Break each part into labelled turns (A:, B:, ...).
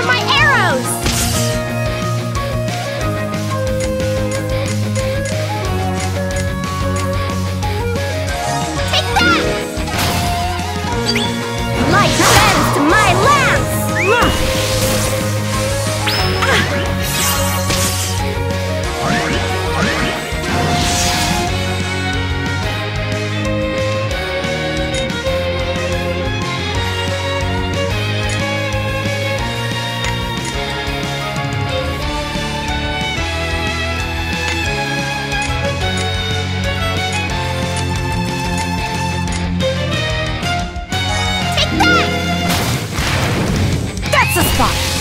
A: for my arrows! Take that! Light bends to my lance! fire.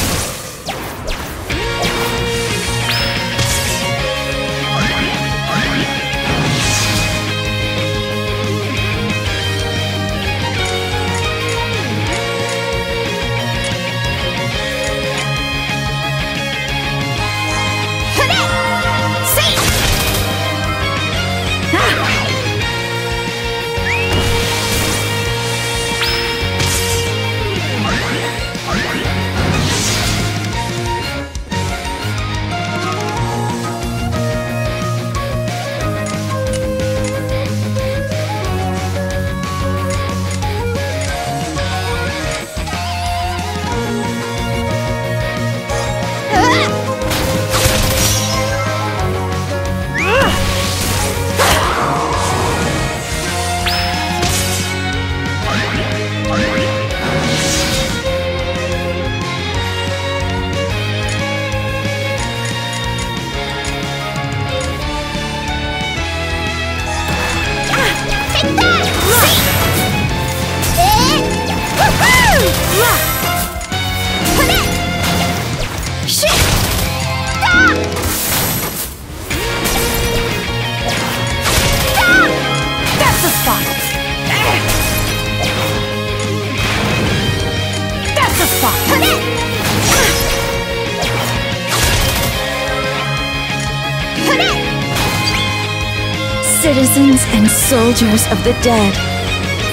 B: Citizens and soldiers of the dead,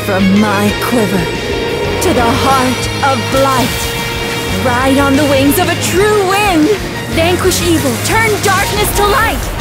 B: from my quiver to the heart of blight, ride on the wings of a true wind, vanquish evil, turn darkness to light,